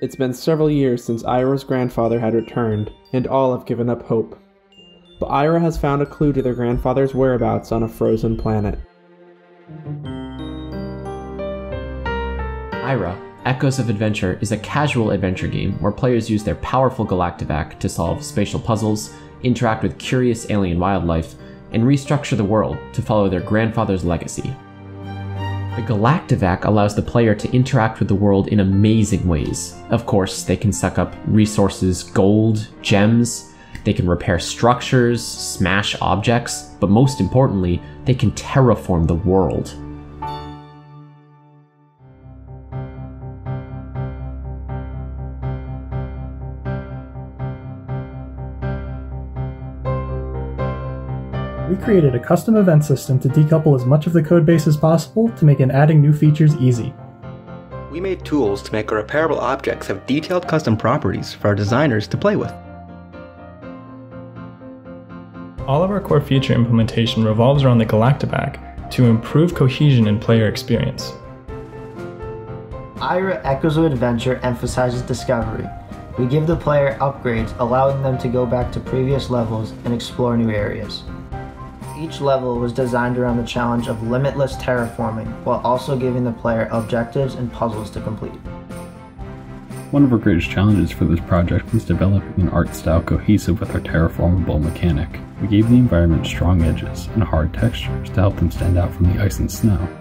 It's been several years since Eira's grandfather had returned, and all have given up hope. But Eira has found a clue to their grandfather's whereabouts on a frozen planet. Eira, Echoes of Adventure is a casual adventure game where players use their powerful Galactivac to solve spatial puzzles, interact with curious alien wildlife, and restructure the world to follow their grandfather's legacy. The Galactivac allows the player to interact with the world in amazing ways. Of course, they can suck up resources, gold, gems, they can repair structures, smash objects, but most importantly, they can terraform the world. We created a custom event system to decouple as much of the codebase as possible to make adding new features easy. We made tools to make our repairable objects have detailed custom properties for our designers to play with. All of our core feature implementation revolves around the Galactivac to improve cohesion and player experience. Eira Echoes of Adventure emphasizes discovery. We give the player upgrades, allowing them to go back to previous levels and explore new areas. Each level was designed around the challenge of limitless terraforming, while also giving the player objectives and puzzles to complete. One of our greatest challenges for this project was developing an art style cohesive with our terraformable mechanic. We gave the environment strong edges and hard textures to help them stand out from the ice and snow.